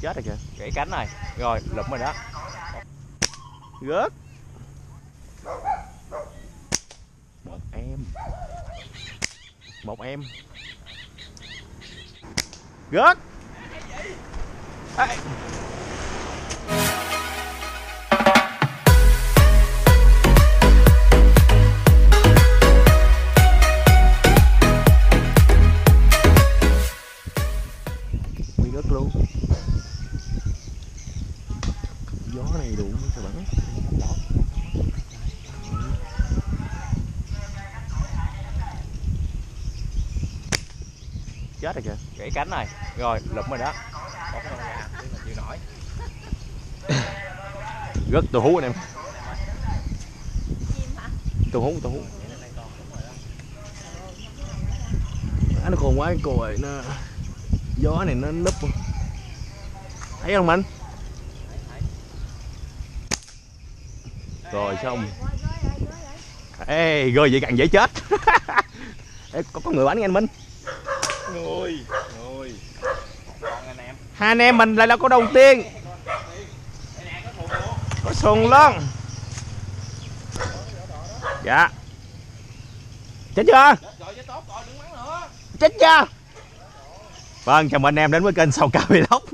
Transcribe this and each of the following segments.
chết rồi kìa. Gãy cánh này. Rồi lụm rồi đó. Rớt một em. Một em. Rớt Ê. chết rồi kìa. Gãy cánh này. Rồi lụm rồi đó. Chịu nổi rất tôi hú anh em. Tù tôi hú tôi hú. Má, nó khôn quá cái cô ơi nó gió này nó núp thấy không anh? Rồi xong. Ê rồi vậy càng dễ chết. Ê, có có người bắn anh minh ngồi ngồi con anh em hai anh em mình lại là có đầu tiên có sùng luôn dạ. Chết chưa? Chết chưa? Vâng chào mừng anh em đến với kênh sầu ca vlog.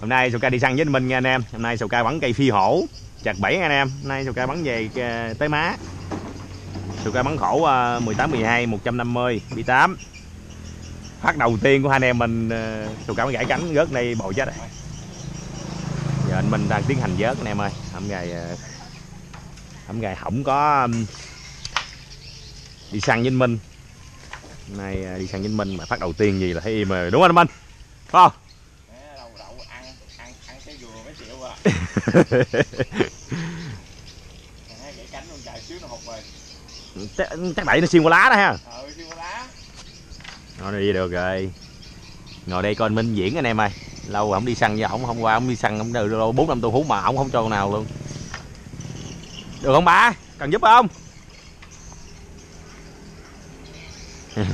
Hôm nay sầu ca đi săn với mình nha anh em. Hôm nay sầu ca bắn cây phi hổ. Chặt bảy anh em. Hôm nay sầu ca bắn về ờ, tới má. Sầu ca bắn khổ 18 12 150 bi 8 phát đầu tiên của hai anh em mình ờ, ca mới gãy cánh rớt đây bầu chết rồi. Giờ anh minh đang tiến hành vớt anh em ơi. Hôm ngày ờ, hôm ngày không có đi săn với anh minh. Hôm nay à, đi sang Vĩnh Minh mà phát đầu tiên gì là thấy im rồi. Đúng không anh Minh? Không? Mẹ đầu đậu ăn ăn ăn cái dừa mấy triệu à. Chắc, đẩy nó xuyên qua lá đó ha. Ờ nó đi được rồi. Ngồi đây coi Minh diễn anh em ơi. Lâu rồi không đi săn với ổng hôm qua ổng đi săn ổng được bốn năm tô hú mà ổng không cho con nào luôn. Được không ba? Cần giúp không? Nặng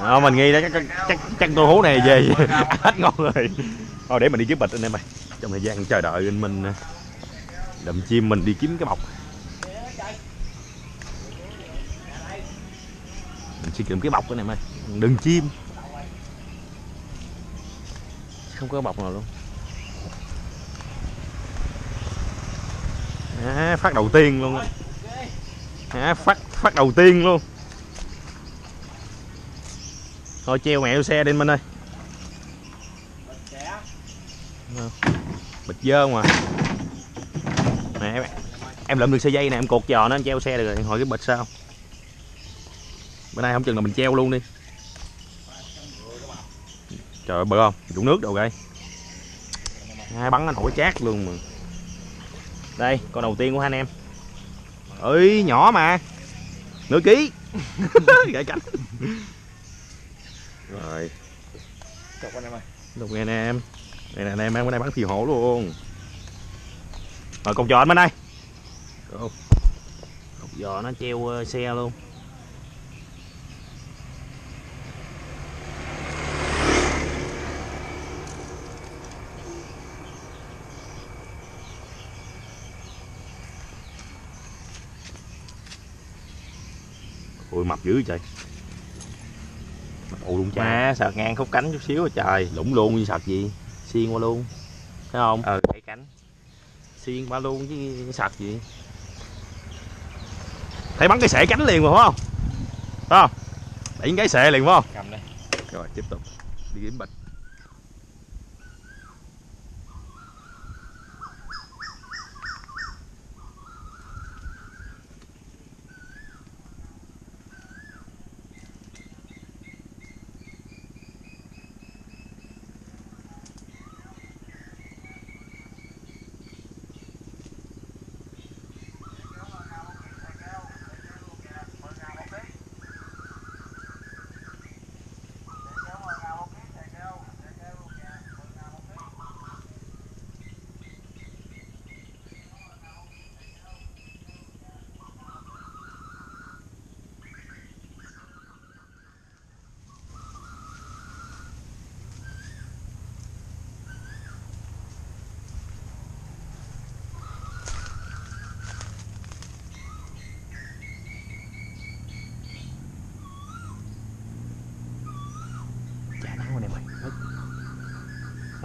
Ờ, mình nghi đó chắc, chắc, chắc, tô hú này về hết ngon rồi. Thôi để mình đi kiếm bịch anh em ơi. Trong thời gian chờ đợi anh Minh đậm chim mình đi kiếm cái bọc. Mình sẽ kiếm cái bọc cái này mày. Đừng chim. Không có bọc nào luôn. À, phát đầu tiên luôn. À, phát phát đầu tiên luôn. Thôi treo mẹo xe đi mình ơi. Ờ, bịch dơ mà. Nè em, em lượm được sợi dây nè em cột giò nó em treo xe được rồi. Hỏi cái bịch sao? Bữa nay không chừng là mình treo luôn đi. Trời ơi bự không? Dũng nước đâu kìa hai bắn nó nổi chát luôn mà. Đây con đầu tiên của hai anh em. Ơi nhỏ mà. Nửa ký. Gãy cánh. Rồi. Chọc anh em ơi. Lục nghe anh em. Đây nè anh em bữa nay bắn thì hổ luôn. Rồi cột giò anh bên đây. Cột Cột giò nó treo ờ, xe luôn Ui mập dữ trời ù luôn cha sợt ngang khúc cánh chút xíu rồi trời. Lũng luôn như sạc gì? Xiên qua luôn. Thấy không? Ờ gãy cánh. Xiên qua luôn chứ sạc gì? Thấy bắn cái sệ cánh liền mà phải không? Phải không? Đẩy cái sệ liền phải không? Cầm đây. Rồi tiếp tục. Đi kiếm bịch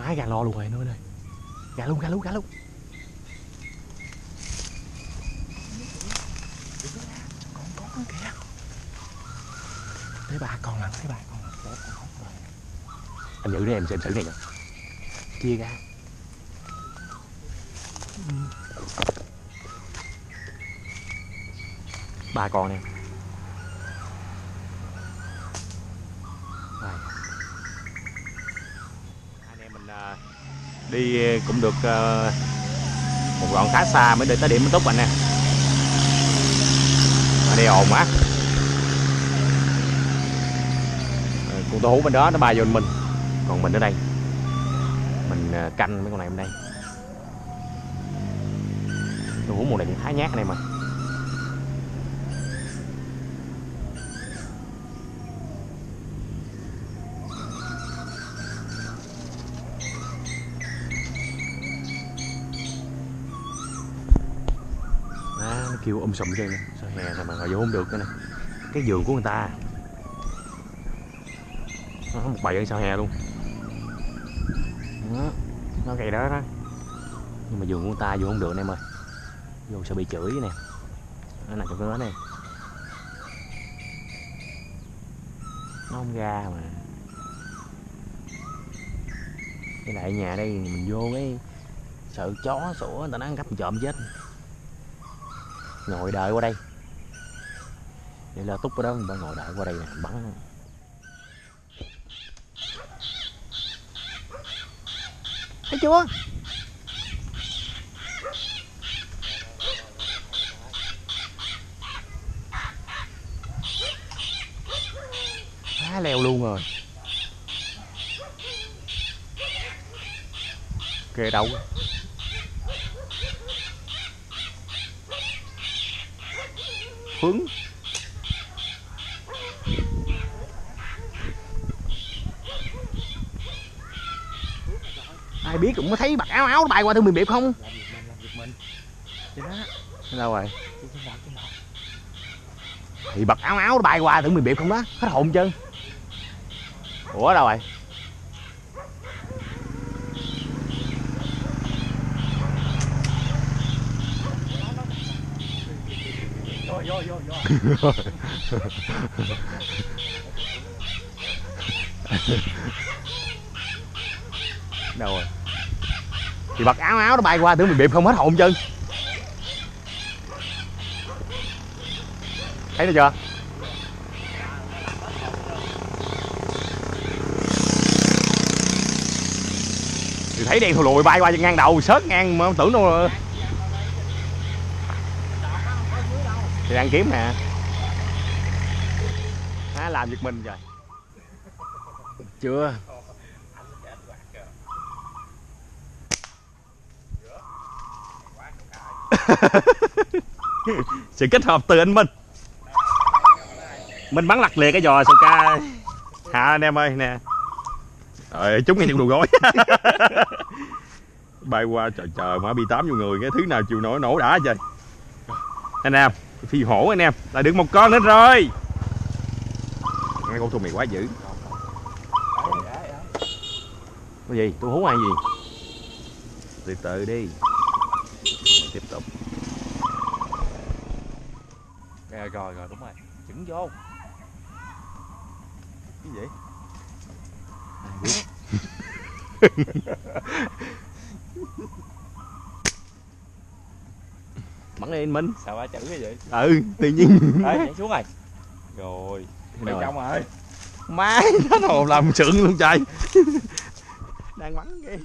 má gà lo luôn rồi nữa ơi. Gà luôn gà luôn gà luôn. Con con kìa thấy ba con lần thấy ba con lần em giữ đi em xem xử này nè. Chia ra. Ba con em Đây. anh em mình à, đi ờ, cũng được ờ, một đoạn khá xa mới đến tới điểm bến túc anh nè, ở đây ồn quá. Ờ, con tô hú bên đó nó bay vô bên mình còn mình ở đây. Mình canh mấy con này bên đây. Tôi hú mùa này cũng khá nhát anh em kêu um sùm trên sao hè sao mà họ vô không được cái này. Cái giường của người ta. Nó có một bầy ở sao hè luôn. Đó, nó cây đó đó. Nhưng mà giường của người ta vô không được em ơi. Vô sẽ bị chửi nè. Nó nằm trong cái đó này nó không ra mà. Cái lại nhà đây mình vô cái sợ chó sủa người ta nó ăn cắp trộm chết ngồi đợi qua đây. Vậy là túc ở đó mình ngồi đợi qua đây nè, bắn. Thấy chưa? Phá leo luôn rồi. Kê đâu phướng ai biết cũng có thấy mặc áo áo bay qua thương miền biệt không? Dạ. Đâu rồi? Thì bật áo áo bay qua tưởng miền biệt không đó? Hết hồn chân ủa, đâu rồi vô vô vô vô đâu rồi? Thì bật áo áo nó bay qua, tưởng mình bịp không hết hồn chân thấy nó chưa? Thì thấy đen thù lùi bay qua ngang đầu, sớt ngang mà tưởng đâu thì đang kiếm nè. À, làm việc mình rồi. Chưa. Sự kết hợp từ anh Minh. Minh bắn lặt lìa cái giò sầu ca Hả anh em ơi nè. Rồi chúng ngay trong đồ gói bay qua trời trời mà bị tám vô người cái thứ nào chịu nổi nổ đã trời anh em phi hổ anh em. Là được một con nữa rồi. Nghe con thùng mày quá dữ. Cái gì? Tôi hú hay gì? Từ từ đi. Tiếp tục. Rồi rồi rồi đúng rồi. Chững vô. Cái gì? Ai biết. bắn đi anh Minh sao ba chữ cái gì ừ tự nhiên. Đấy nhảy xuống rồi rồi bên trong rồi. Má nó hồn làm sượng luôn trời. Đang bắn kìa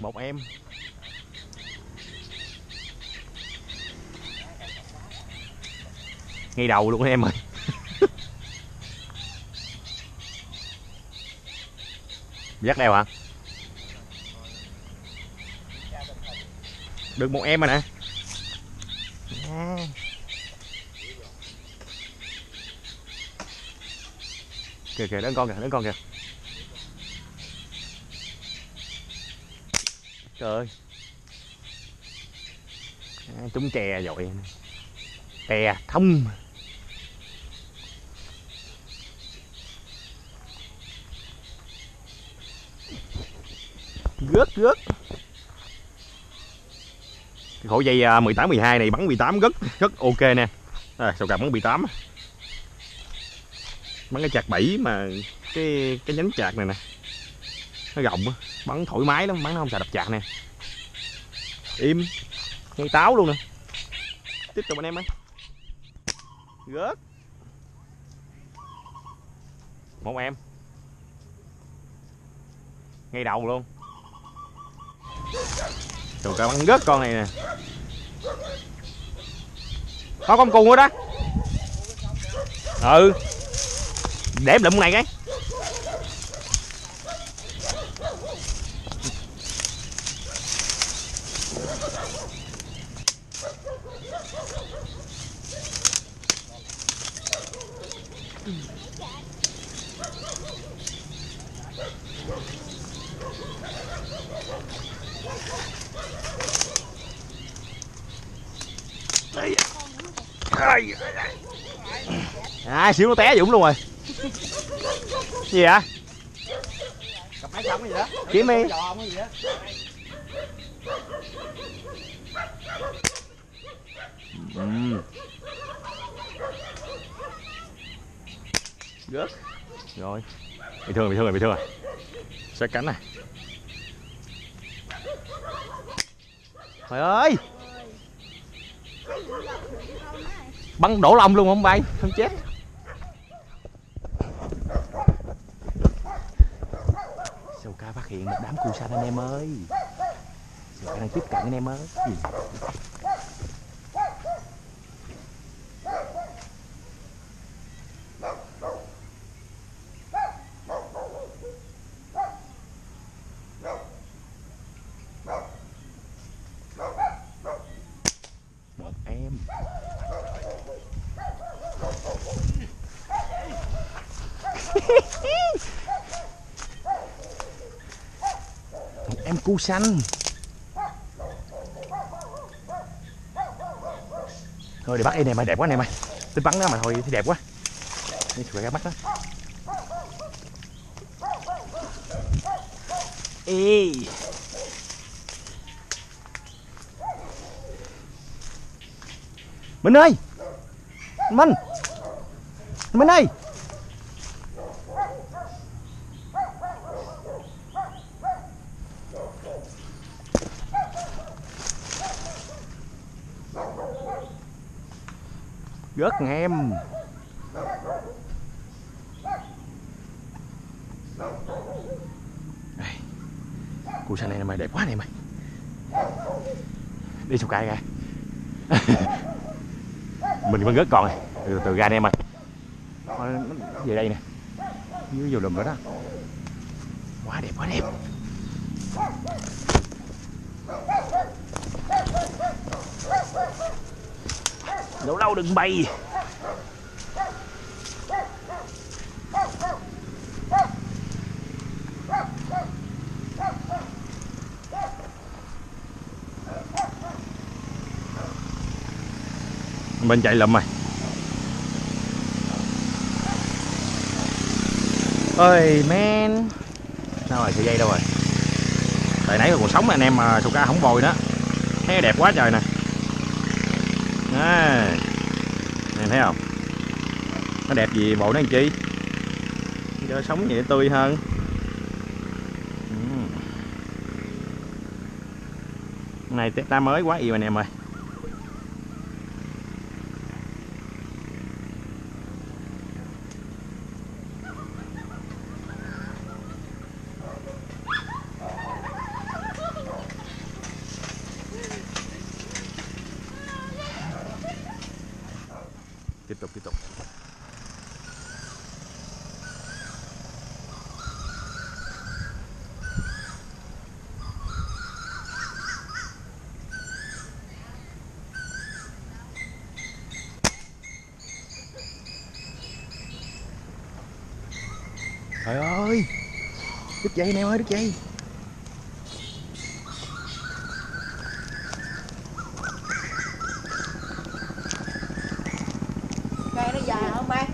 một em ngay đầu luôn em ơi. Dắt đeo hả? Được một em rồi nè. Kìa kìa đến con kìa đến con kìa. Trời ơi. À, trúng tre rồi. Tè thông. Gớt gớt. Cái khổ dây à, 18 12 này bắn 18 rất rất ok nè. À, sầu cạp bắn 18 bắn cái chạc 7 mà cái cái nhánh chạc này nè. Nó rộng bắn thoải mái lắm bắn nó không sợ đập chạc nè. Im ngay táo luôn nè. Tiếp tục anh em ơi gớt. Một em. Ngay đầu luôn. Trời cá bắn rớt con này nè. Có con cù quá đó. Ừ. Để lụm này cái. À xíu nó té dũng luôn rồi. Gì vậy? Cặp máy sống gì đó. Kiếm đi. Ừ. gớt. Rồi. Bị thương bị thương rồi bị thương rồi. Sát cánh này. Trời ơi bắn đổ lông luôn không bay? Không chết. Sâu ca phát hiện một đám cù xanh anh em ơi? Sâu ca đang tiếp cận anh em ơi em một em cu xanh thôi, để bắt em này mày đẹp quá anh em ơi tính bắn đó mà thôi, thấy đẹp quá. Đi sủi cái mắt đó. Ê. Minh ơi! Minh! Minh ơi! Rớt em. Đây. Củ xanh này mày đẹp quá này mày. Đi sụp cài ra, mình vẫn gớt còn này. Từ từ ra anh em ơi. Về đây nè. Dưới vô lùm nữa đó. Quá đẹp quá đẹp. Đâu đâu đừng bay bên chạy lùm rồi ơi men. Sao rồi sợi dây đâu rồi? Tại nãy còn sống anh em mà sâu ca không bồi đó thấy đẹp quá trời nè à, em thấy không? Nó đẹp gì bộ nó làm chi? Cho sống vậy tươi hơn. Ừ. này ta mới quá yêu anh em ơi. trời ơi. Đứt dây anh em ơi, đứt dây. Cây nó dài không bác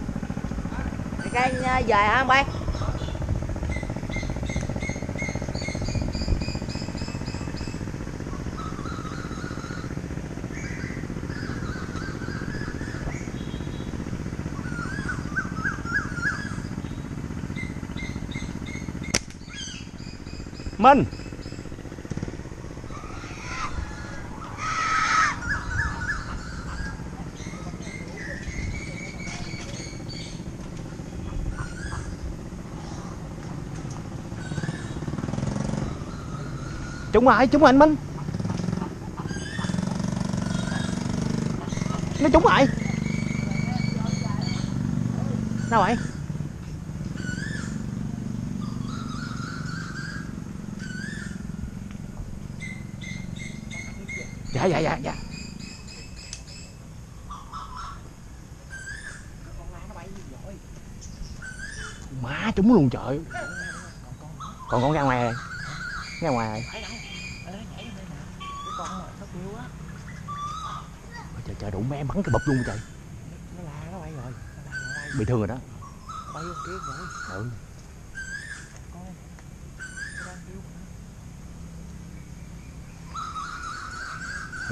cây à, dài không bác Minh. Chúng ai? Chúng anh Minh. Nó chúng ai? Nào vậy Dạ dạ dạ dạ Má trúng luôn trời. Còn con ra ngoài. Ra ngoài. Rồi Trời trời đủ em bắn cái bập luôn trời. Rồi Bị thương rồi đó. Ừ.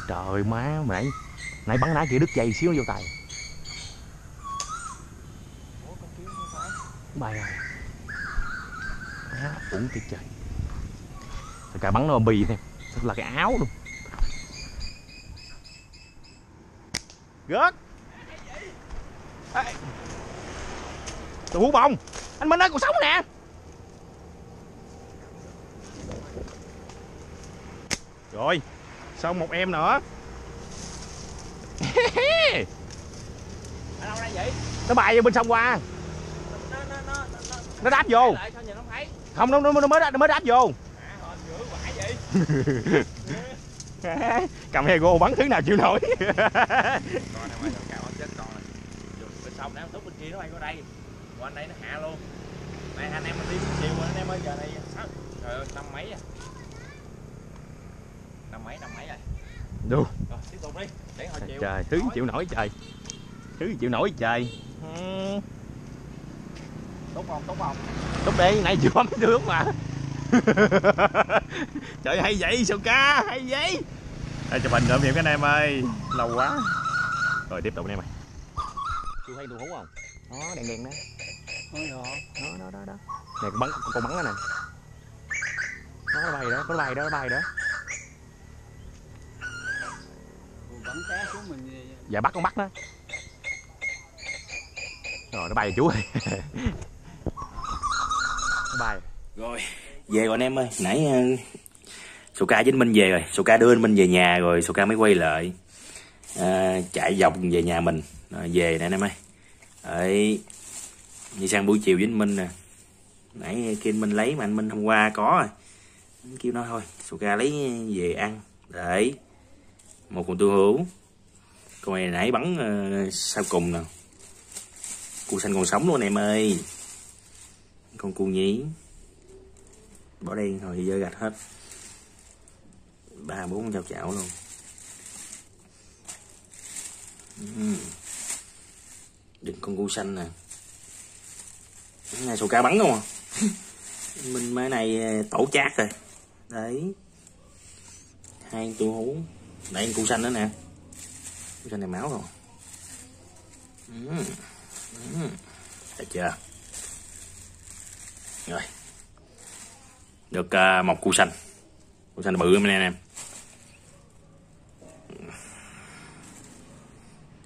Trời, má, mà nãy Nãy bắn nãy kia đứt dây xíu vô tay bài rồi uống uổng trời cả bắn nó bì thêm. Thật là cái áo luôn. Gớt. Tụi hú bông. Anh Minh ơi, còn sống nè. Rồi, Xong một em nữa. Ở đâu đây vậy Nó bay vô bên sông qua. Nó nó nó nó đáp vô. Lại không nó, nó, nó mới mới đáp vô. Cầm hego bắn thứ nào chịu nổi. Con này quay đầu cào chết con này Vô bên sông nè túc bên kia nó bay qua đây qua anh đây nó hạ luôn này anh em mình đi buổi chiều rồi anh em ơi giờ này sao trời ơi năm mấy à năm mấy năm mấy rồi Đù rồi tiếp tục đi. Để hồi chiều Trời thứ chịu nổi trời. Thứ chịu nổi trời. Ừ. tốt không tốt không Lúc đây nãy chưa mấy đứa mà. Trời hay vậy sao ca hay vậy? Đây chụp hình ngợm nghiệm các anh em ơi. Lâu quá. Rồi tiếp tục anh em ơi. Chú thấy đồ hú không? Đó đèn đèn đó. Đó đó đó đó. Nè con bắn con bắn đó nè. Nó bay đó nó bay đó nó bay đó. Bắn té xuống mình dạ bắt con bắt nó rồi nó bay chú ơi bay Rồi, về rồi anh em ơi. Nãy uh, Sô ca với anh Minh về rồi. Sô ca đưa anh Minh về nhà rồi Sô ca mới quay lại. À, chạy vòng về nhà mình. Rồi, về nè anh em ơi. Đấy. Đi sang buổi chiều với anh Minh nè. Nãy kia anh Minh lấy mà anh Minh hôm qua có rồi. Anh kêu nó thôi. Sô ca lấy về ăn. Đấy. Một con tiêu hữu. Con này nãy bắn uh, sau cùng nè. Cu xanh còn sống luôn anh em ơi. Con cu nhí. Bỏ đen thôi, thì dơ gạch hết. Ba, bốn chảo chảo luôn. Đừng con cu xanh nè. Cái này sầu ca bắn không à? Mình mới này ờ, tổ chát rồi. Đấy. Hai tu hú. Đây, con cu xanh nữa nè. Cu xanh này máu rồi. Ừ. Ừ. Được chưa? Rồi. Được uh, một cu xanh cu xanh bự anh em.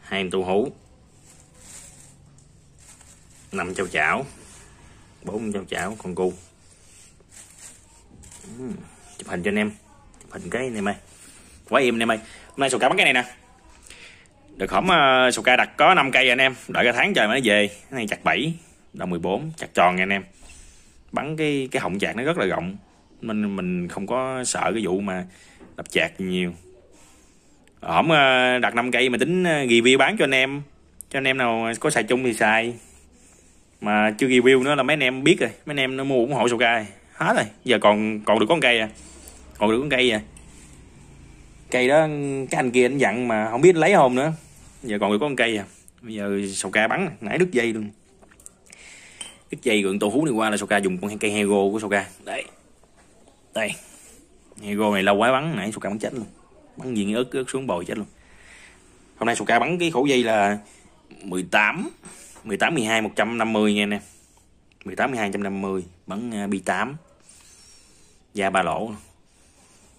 Hai em tu hú. Năm châu chảo. Bốn châu chảo con cu. Ừm, chụp hình cho anh em. Chụp hình cái anh em ơi. Quá im anh em ơi. Hôm nay sầu cá bắn cái này nè. Được hổm uh, ờ, sầu ca đặt có 5 cây anh em. Đợi cả tháng trời mới nó về. Cái này chặt 7 đầu 14 chặt tròn nha anh em bắn cái cái họng chạc nó rất là rộng. Mình mình không có sợ cái vụ mà đập chạc nhiều. Ổng ờ, đặt 5 cây mà tính ờ, review bán cho anh em. Cho anh em nào có xài chung thì xài. Mà chưa review nữa là mấy anh em biết rồi. Mấy anh em nó mua ủng hộ sầu ca hết rồi. Giờ còn còn được con cây à. Còn được con cây à. Cây đó, cái anh kia anh dặn mà không biết lấy không nữa. Giờ còn được con cây à. Bây giờ sầu ca bắn, nãy đứt dây luôn cái dây gượng tổ hú này qua là Soka dùng con cây hego của Soka. Đấy. Đây. Hego này lâu quá bắn nãy Soka bắn chết luôn. Bắn viên ớt ớt xuống bồi chết luôn. Hôm nay Soka bắn cái khẩu dây là 18 18 12 150 nha anh em. 18 12 150 bắn uh, bi 8 da ba lỗ.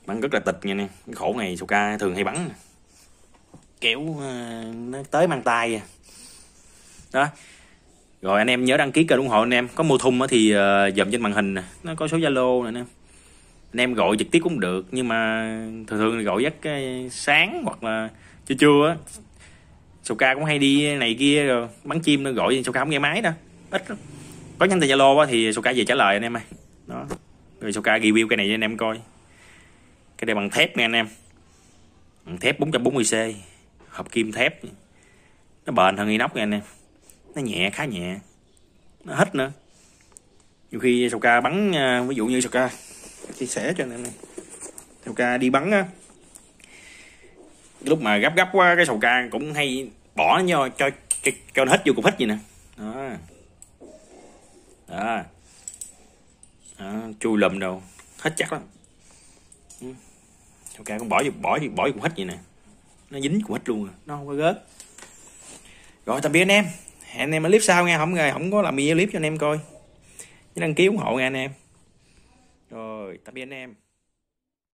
Bắn rất là tịch nha anh em. Cái khổ này Soka thường hay bắn. Kéo uh, nó tới mang tay à. đó rồi anh em nhớ đăng ký kênh ủng hộ anh em. Có mua thun thì ờ, dòm trên màn hình nè. Nó có số zalo nè anh em anh em gọi trực tiếp cũng được, nhưng mà thường thường gọi giấc cái ờ, sáng hoặc là trưa trưa á. Sầu ca cũng hay đi này kia rồi, bắn chim nó gọi sầu ca không nghe máy đâu, ít lắm. Có nhắn tin zalo á thì sầu ca về trả lời anh em ơi. Đó. Rồi sầu ca review cái này cho anh em coi. Cái này bằng thép nha anh em. Bằng thép 440c hợp kim thép. Nó bền hơn inox nha anh em nó nhẹ khá nhẹ. Nó hết nữa. Nhiều khi sầu ca bắn à, ví dụ như sầu ca chia sẻ cho anh em này. Sầu ca đi bắn á. Lúc mà gấp gấp quá cái sầu ca cũng hay bỏ nó cho cho cho, nó hết vô cục hết vậy nè. Đó. Đó, đó chui lùm đâu. Hết chắc lắm. Ừ. Sầu ca cũng bỏ vô bỏ vô bỏ vô cục hết vậy nè. Nó dính cục hết luôn rồi nó không có gớt. Rồi tạm biệt anh em hẹn anh em ở clip sau nha không không có làm video clip cho anh em coi. Nhớ đăng ký ủng hộ nha anh em. Rồi, tạm biệt anh em.